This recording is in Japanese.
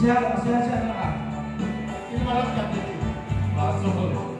Siapa siapa siapa? Ini malam kapten. Masuk. Oke,